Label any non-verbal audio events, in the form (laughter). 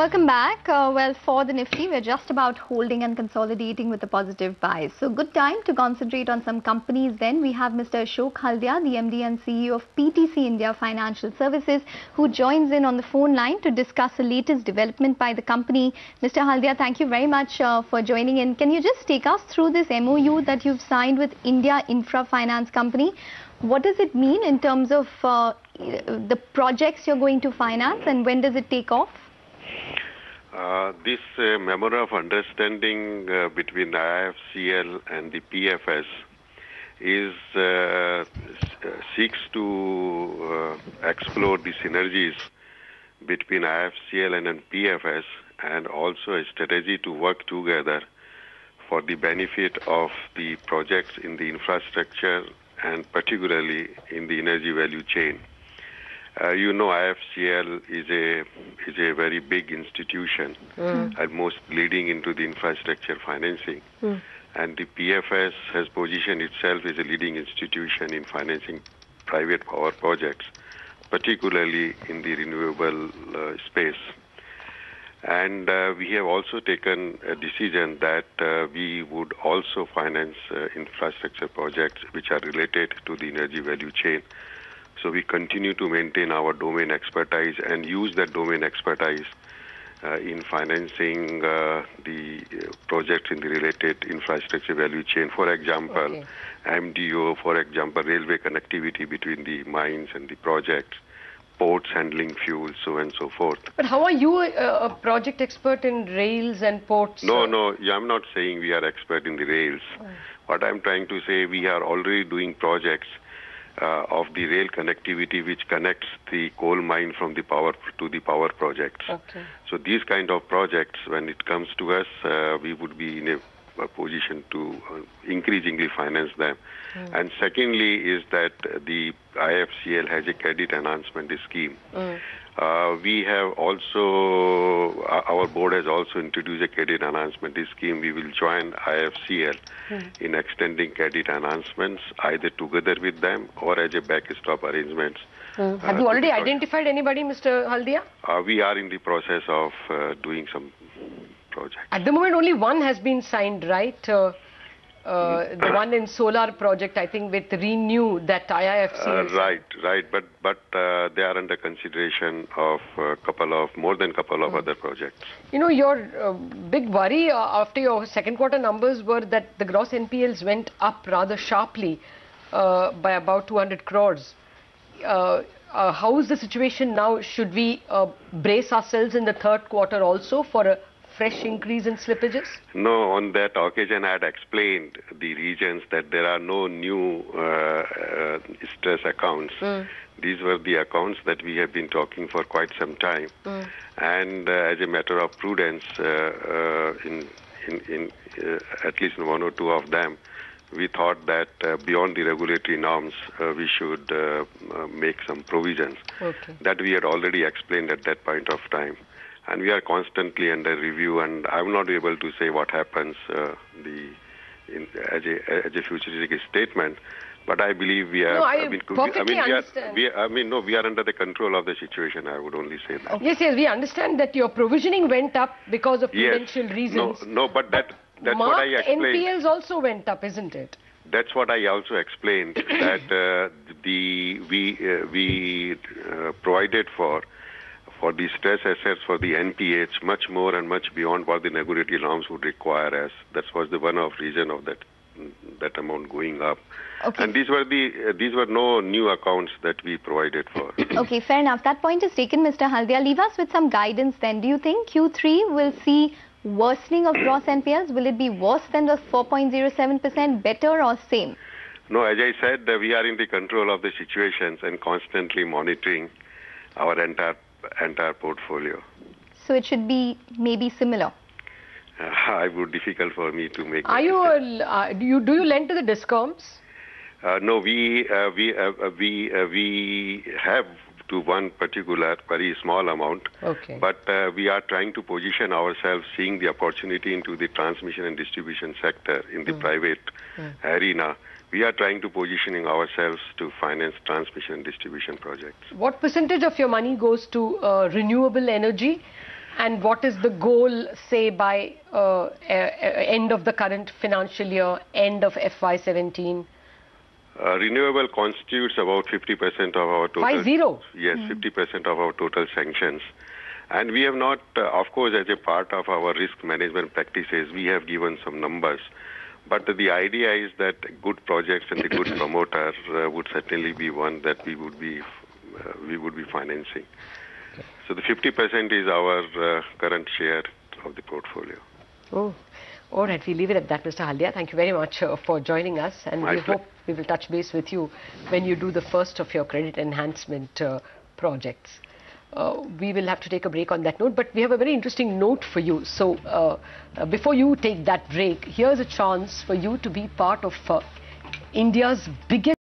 Welcome back. Uh, well, for the Nifty, we're just about holding and consolidating with a positive bias. So good time to concentrate on some companies then. We have Mr. Ashok Haldia, the MD and CEO of PTC India Financial Services, who joins in on the phone line to discuss the latest development by the company. Mr. Haldia, thank you very much uh, for joining in. Can you just take us through this MOU that you've signed with India Infra Finance Company? What does it mean in terms of uh, the projects you're going to finance and when does it take off? Uh, this uh, memorandum of understanding uh, between IIFCL and the PFS is uh, seeks to uh, explore the synergies between IIFCL and PFS and also a strategy to work together for the benefit of the projects in the infrastructure and particularly in the energy value chain. Uh, you know, IIFCL is a is a very big institution, mm. almost leading into the infrastructure financing, mm. and the PFS has positioned itself as a leading institution in financing private power projects, particularly in the renewable uh, space. And uh, we have also taken a decision that uh, we would also finance uh, infrastructure projects which are related to the energy value chain. So we continue to maintain our domain expertise and use that domain expertise uh, in financing uh, the uh, projects in the related infrastructure value chain. For example, okay. MDO, for example, railway connectivity between the mines and the projects, ports handling fuel, so on and so forth. But how are you a, a project expert in rails and ports? No, no, I'm not saying we are expert in the rails. Oh. What I'm trying to say, we are already doing projects uh, of the rail connectivity which connects the coal mine from the power to the power projects. Okay. So these kind of projects, when it comes to us, uh, we would be in a, a position to uh, increasingly finance them. Mm. And secondly is that the IIFCL has a credit enhancement scheme. Mm. Uh, we have also, uh, our board has also introduced a credit enhancement scheme. We will join IIFCL mm. in extending credit enhancements either together with them or as a backstop arrangements. Mm. Have uh, you already identified anybody, Mr. Haldia? Uh, we are in the process of uh, doing some projects. At the moment, only one has been signed, right? Uh, uh, the one in solar project, I think, with Renew that IIFC. Uh, right, right, but but uh, they are under consideration of a couple of more than couple of mm. other projects. You know, your uh, big worry uh, after your second quarter numbers were that the gross NPLs went up rather sharply uh, by about 200 crores. how is the situation now? Should we brace ourselves in the third quarter also for a fresh increase in slippages? No, on that occasion I had explained the reasons that there are no new uh, uh, stress accounts. Mm. These were the accounts that we have been talking for quite some time. Mm. And uh, as a matter of prudence, uh, uh, in, in, in uh, at least in one or two of them, we thought that uh, beyond the regulatory norms, uh, we should uh, make some provisions okay. that we had already explained at that point of time and we are constantly under review. And I'm not able to say what happens uh, the in, as a as a futuristic statement. But I believe we are. No, I, I mean, perfectly I mean, we understand. Are, we, I mean, no, we are under the control of the situation. I would only say that. Yes, yes, we understand that your provisioning went up because of prudential yes. reasons. No, no, but that that's Mark what I explained. NPLs also went up, isn't it? That's what I also explained that uh, the we uh, we uh, provided for for the stress assets for the NPH much more and much beyond what the regulatory norms would require as that was the one of reason of that that amount going up. Okay. And these were the uh, these were no new accounts that we provided for. (coughs) okay, fair enough. That point is taken, Mr. Haldia. Leave us with some guidance then. Do you think Q3 will see worsening of gross NPLs? Will it be worse than the 4.07%, better or same? No, as I said, we are in the control of the situations and constantly monitoring our entire entire portfolio. So it should be maybe similar. Uh, (laughs) it would be difficult for me to make. Are you? Uh, do you do you lend to the discoms? Uh, no, we uh, we uh, uh, we we have to one particular very small amount. Okay. But we are trying to position ourselves, seeing the opportunity into the transmission and distribution sector in the mm. private mm. arena we are trying to positioning ourselves to finance transmission and distribution projects. What percentage of your money goes to uh, renewable energy? And what is the goal, say, by uh, end of the current financial year, end of FY17? Uh, renewable constitutes about 50% of our total. Five zero. Yes, 50% of our total sanctions. And we have not, uh, of course, as a part of our risk management practices, we have given some numbers. But the idea is that good projects and the good (coughs) promoter uh, would certainly be one that we would be uh, we would be financing. So the 50% is our uh, current share of the portfolio. Oh, all right. We leave it at that, Mr. Haldia. Thank you very much uh, for joining us, and My we hope we will touch base with you when you do the first of your credit enhancement uh, projects. Uh, we will have to take a break on that note, but we have a very interesting note for you. So, uh, uh, before you take that break, here's a chance for you to be part of uh, India's biggest